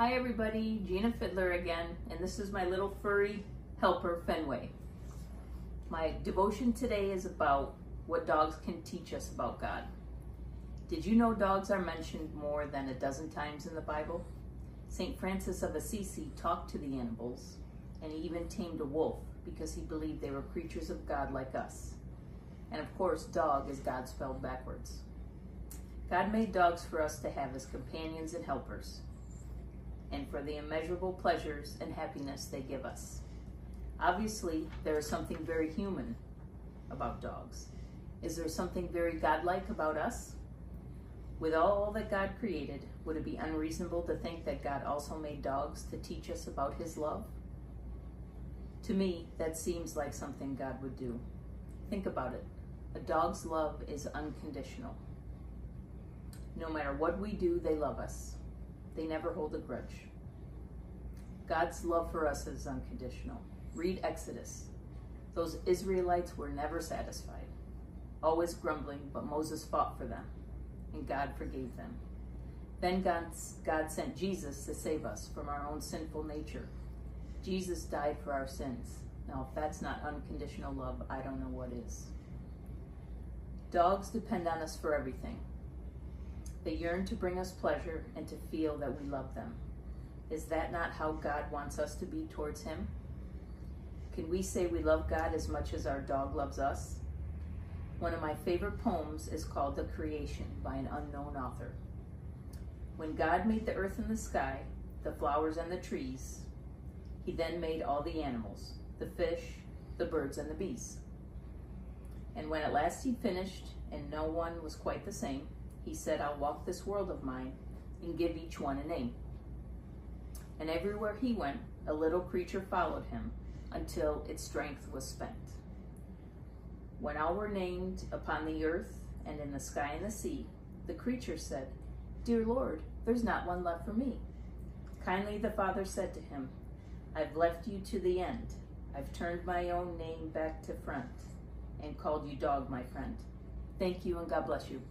Hi everybody, Gina Fiddler again, and this is my little furry helper, Fenway. My devotion today is about what dogs can teach us about God. Did you know dogs are mentioned more than a dozen times in the Bible? St. Francis of Assisi talked to the animals, and he even tamed a wolf because he believed they were creatures of God like us. And of course, dog is God spelled backwards. God made dogs for us to have as companions and helpers and for the immeasurable pleasures and happiness they give us. Obviously, there is something very human about dogs. Is there something very godlike about us? With all that God created, would it be unreasonable to think that God also made dogs to teach us about his love? To me, that seems like something God would do. Think about it. A dog's love is unconditional. No matter what we do, they love us. They never hold a grudge. God's love for us is unconditional. Read Exodus. Those Israelites were never satisfied, always grumbling, but Moses fought for them, and God forgave them. Then God, God sent Jesus to save us from our own sinful nature. Jesus died for our sins. Now, if that's not unconditional love, I don't know what is. Dogs depend on us for everything. They yearn to bring us pleasure and to feel that we love them. Is that not how God wants us to be towards Him? Can we say we love God as much as our dog loves us? One of my favorite poems is called The Creation by an unknown author. When God made the earth and the sky, the flowers and the trees, he then made all the animals, the fish, the birds, and the beasts. And when at last he finished, and no one was quite the same, he said, I'll walk this world of mine and give each one a name. And everywhere he went, a little creature followed him until its strength was spent. When all were named upon the earth and in the sky and the sea, the creature said, Dear Lord, there's not one left for me. Kindly the Father said to him, I've left you to the end. I've turned my own name back to front and called you dog, my friend. Thank you and God bless you.